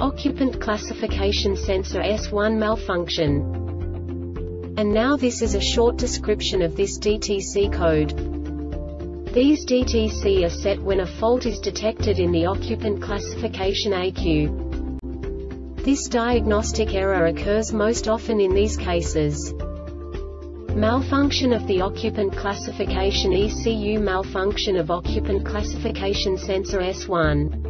Occupant Classification Sensor S1 malfunction. And now this is a short description of this DTC code. These DTC are set when a fault is detected in the occupant classification ECU. This diagnostic error occurs most often in these cases. Malfunction of the occupant classification ECU Malfunction of occupant classification sensor S1